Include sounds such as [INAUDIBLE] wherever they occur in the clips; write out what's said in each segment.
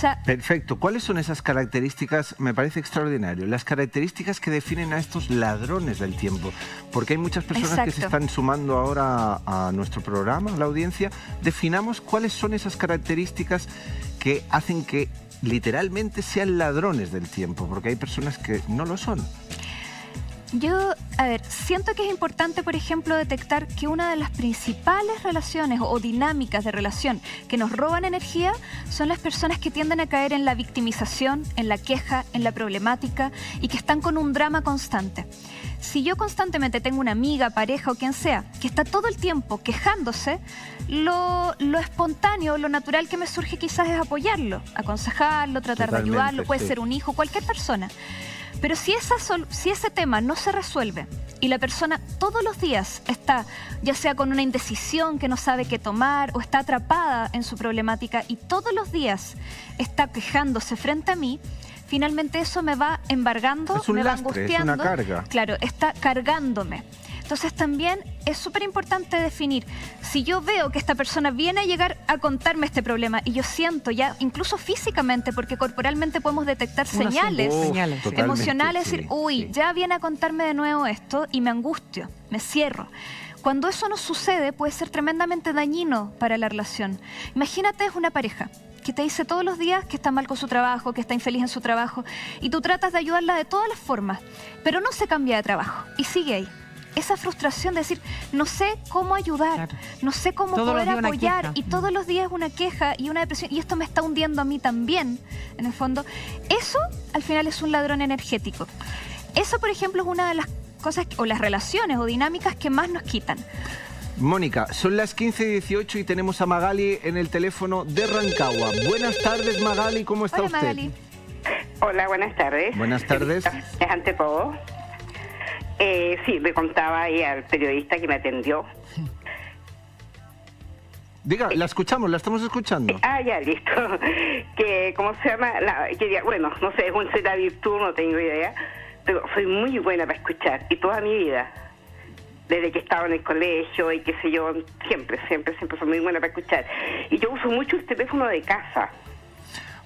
sea, Perfecto. ¿Cuáles son esas características? Me parece extraordinario. Las características que definen a estos ladrones del tiempo. Porque hay muchas personas que se están sumando ahora a nuestro programa, a la audiencia. Definamos cuáles son esas características que hacen que literalmente sean ladrones del tiempo. Porque hay personas que no lo son. Yo, a ver, siento que es importante, por ejemplo, detectar que una de las principales relaciones o dinámicas de relación que nos roban energía son las personas que tienden a caer en la victimización, en la queja, en la problemática y que están con un drama constante. Si yo constantemente tengo una amiga, pareja o quien sea que está todo el tiempo quejándose, lo, lo espontáneo, lo natural que me surge quizás es apoyarlo, aconsejarlo, tratar Totalmente, de ayudarlo, puede sí. ser un hijo, cualquier persona. Pero si, esa sol- si ese tema no se resuelve y la persona todos los días está, ya sea con una indecisión que no sabe qué tomar o está atrapada en su problemática y todos los días está quejándose frente a mí, finalmente eso me va embargando, Es un me va lastre, es una angustiando. carga. Claro, está cargándome. Entonces también es súper importante definir, si yo veo que esta persona viene a llegar a contarme este problema y yo siento ya, incluso físicamente, porque corporalmente podemos detectar señales Oh, señales, sí. totalmente, emocionales, sí, decir, uy, sí. ya viene a contarme de nuevo esto y me angustio, me cierro. Cuando eso no sucede, puede ser tremendamente dañino para la relación. Imagínate, es una pareja que te dice todos los días que está mal con su trabajo, que está infeliz en su trabajo, y tú tratas de ayudarla de todas las formas, pero no se cambia de trabajo y sigue ahí. Esa frustración de decir, no sé cómo ayudar, Claro. no sé cómo Todos poder apoyar, y todos los días una queja y una depresión, y esto me está hundiendo a mí también, en el fondo. Eso al final es un ladrón energético. Eso, por ejemplo, es una de las cosas, o las relaciones o dinámicas que más nos quitan. Mónica, son las 15 y 18 y tenemos a Magali en el teléfono de Rancagua. Buenas tardes, Magali, ¿cómo está Hola, usted? Magali. Hola, buenas tardes. Buenas tardes. Es ante todo. Eh, sí, le contaba ahí al periodista que me atendió. Diga, la escuchamos, la estamos escuchando. Ah, ya, listo. [LAUGHS] que, ¿cómo se llama? La- que bueno, no sé, es un será virtud, no tengo idea. Pero soy muy buena para escuchar. Y toda mi vida. Desde que estaba en el colegio y qué sé yo, siempre, siempre, siempre soy muy buena para escuchar. Y yo uso mucho el teléfono de casa.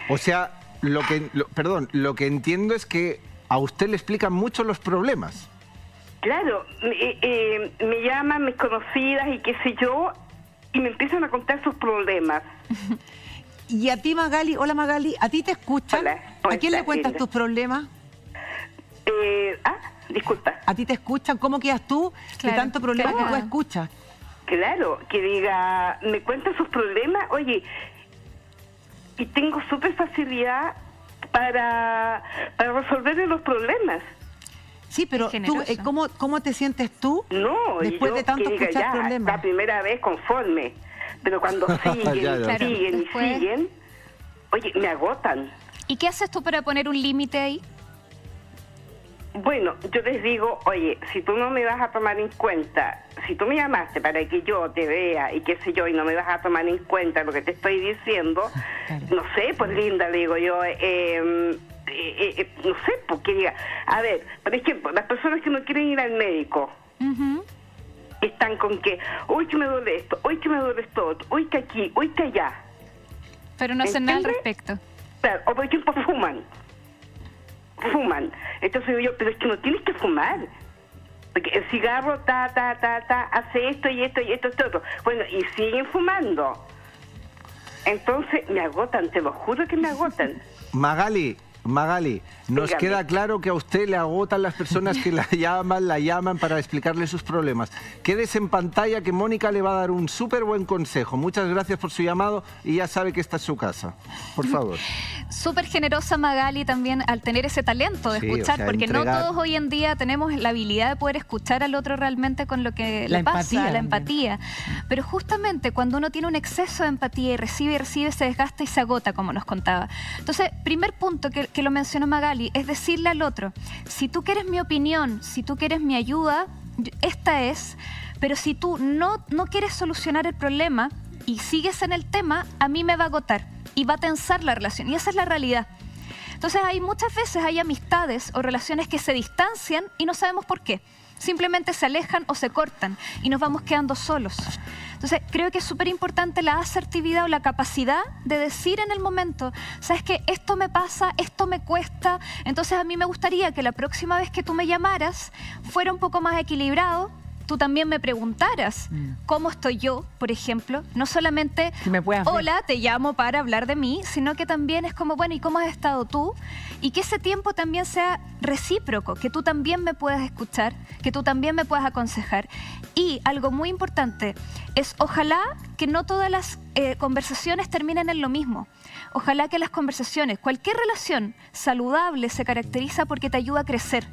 O sea, lo que, lo- perdón, lo que entiendo es que a usted le explican mucho los problemas. Claro, me, eh, me llaman mis conocidas y qué sé yo, y me empiezan a contar sus problemas. [LAUGHS] Y a ti, Magali, hola Magali, ¿a ti te escuchan? Hola, ¿cómo ¿A quién le cuentas tus problemas? Eh, ah, disculpa. ¿A ti te escuchan? ¿Cómo quedas tú Claro, de tanto problema que tú escuchas? Claro, que diga, me cuenta sus problemas, oye, y tengo súper facilidad para, para resolverle los problemas. Sí, pero tú, Generoso. eh, ¿cómo, ¿cómo te sientes tú No, después yo de tanto escuchar ya, problemas? la primera vez conforme, pero cuando [LAUGHS] siguen Ya, ya. y Claro, siguen después- y siguen, oye, me agotan. ¿Y qué haces tú para poner un límite ahí? Bueno, yo les digo, oye, si tú no me vas a tomar en cuenta, si tú me llamaste para que yo te vea y qué sé yo, y no me vas a tomar en cuenta lo que te estoy diciendo, [LAUGHS] Claro. no sé, pues linda, le digo yo, eh, eh, eh, no sé, porque diga, a ver, por ejemplo, las personas que no quieren ir al médico, Ujú. están con que, uy, que me duele esto, uy, que me duele esto, uy, que aquí, uy, que allá. Pero no hacen nada al respecto. Claro, o por ejemplo, fuman. Fuman. Entonces digo yo, pero es que no tienes que fumar. Porque el cigarro, ta, ta, ta, ta, hace esto y esto y esto, esto, otro. Bueno, y siguen fumando. Entonces me agotan, te lo juro que me agotan. Magali, Magali, nos Dígame. queda claro que a usted le agotan las personas que la [LAUGHS] llaman, la llaman para explicarle sus problemas. Quédese en pantalla que Mónica le va a dar un súper buen consejo. Muchas gracias por su llamado y ya sabe que esta es su casa. Por favor. [LAUGHS] Súper generosa Magali también al tener ese talento de Sí, o escuchar, sea, porque no todos hoy en día tenemos la habilidad de poder escuchar al otro realmente con lo que La le pasa, empatía la también. empatía. Pero justamente cuando uno tiene un exceso de empatía y recibe y recibe, se desgasta y se agota, como nos contaba. Entonces, primer punto que, que lo mencionó Magali es decirle al otro, si tú quieres mi opinión, si tú quieres mi ayuda, esta es, pero si tú no, no quieres solucionar el problema y sigues en el tema, a mí me va a agotar y va a tensar la relación. Y esa es la realidad. Entonces hay muchas veces hay amistades o relaciones que se distancian y no sabemos por qué. Simplemente se alejan o se cortan y nos vamos quedando solos. Entonces creo que es súper importante la asertividad o la capacidad de decir en el momento, sabes que esto me pasa, esto me cuesta, entonces a mí me gustaría que la próxima vez que tú me llamaras fuera un poco más equilibrado, tú también me preguntaras Mm. cómo estoy yo, por ejemplo, no solamente, Si me hola, te llamo para hablar de mí, sino que también es como, bueno, ¿y cómo has estado tú? Y que ese tiempo también sea recíproco, que tú también me puedas escuchar, que tú también me puedas aconsejar. Y algo muy importante es, ojalá que no todas las eh, conversaciones terminen en lo mismo. Ojalá que las conversaciones, cualquier relación saludable se caracteriza porque te ayuda a crecer.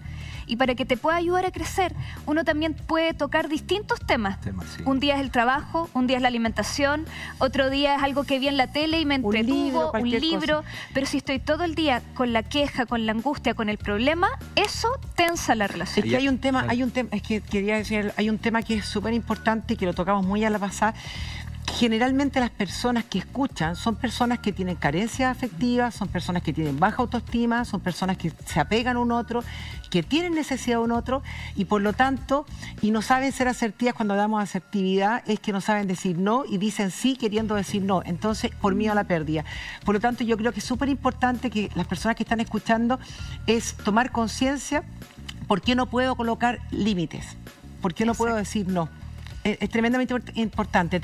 Y para que te pueda ayudar a crecer, uno también puede tocar distintos temas. Temas, sí. Un día es el trabajo, un día es la alimentación, otro día es algo que vi en la tele y me Un entretuvo, libro, un libro. Pero si estoy todo el día con la queja, con la angustia, con el problema, eso tensa la Es relación. que hay un tema, hay un tema, es que quería decir, hay un tema que es súper importante y que lo tocamos muy a la pasada. Generalmente las personas que escuchan son personas que tienen carencias afectivas, son personas que tienen baja autoestima, son personas que se apegan a un otro, que tienen necesidad de un otro y por lo tanto, y no saben ser asertivas cuando damos asertividad, es que no saben decir no y dicen sí queriendo decir no. Entonces, por miedo a la pérdida. Por lo tanto, yo creo que es súper importante que las personas que están escuchando es tomar conciencia ¿Por qué no puedo colocar límites? ¿Por qué no puedo decir no? Es, es tremendamente import- importante.